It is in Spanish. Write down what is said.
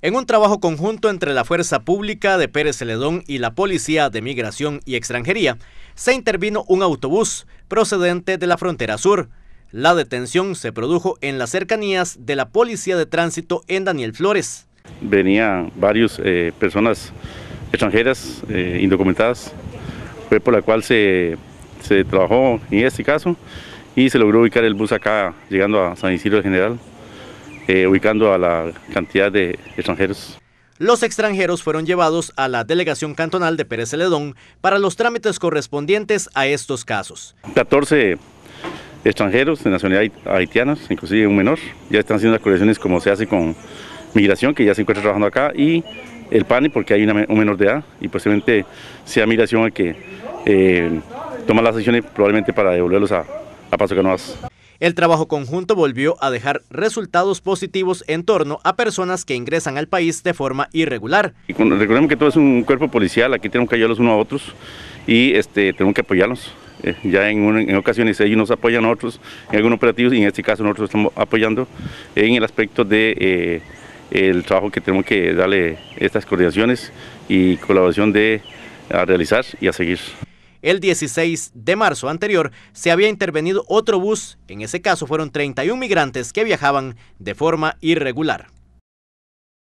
En un trabajo conjunto entre la Fuerza Pública de Pérez Celedón y la Policía de Migración y Extranjería, se intervino un autobús procedente de la frontera sur. La detención se produjo en las cercanías de la Policía de Tránsito en Daniel Flores. Venían varias eh, personas extranjeras eh, indocumentadas, fue por la cual se, se trabajó en este caso y se logró ubicar el bus acá llegando a San Isidro General, eh, ubicando a la cantidad de extranjeros. Los extranjeros fueron llevados a la delegación cantonal de Pérez Celedón para los trámites correspondientes a estos casos. 14 extranjeros de nacionalidad haitiana, inclusive un menor, ya están haciendo las correcciones como se hace con migración, que ya se encuentra trabajando acá, y el PANI, porque hay una, un menor de edad, y posiblemente sea migración el que eh, toma las decisiones probablemente para devolverlos a, a Paso Canoas. El trabajo conjunto volvió a dejar resultados positivos en torno a personas que ingresan al país de forma irregular. Recordemos que todo es un cuerpo policial, aquí tenemos que ayudarlos unos a otros y este, tenemos que apoyarlos. Eh, ya en, ocasiones ellos nos apoyan a otros en algunos operativos y en este caso nosotros estamos apoyando en el aspecto de eh, trabajo que tenemos que darle estas coordinaciones y colaboración de a realizar y a seguir. El 16 de marzo anterior se había intervenido otro bus, en ese caso fueron 31 migrantes que viajaban de forma irregular.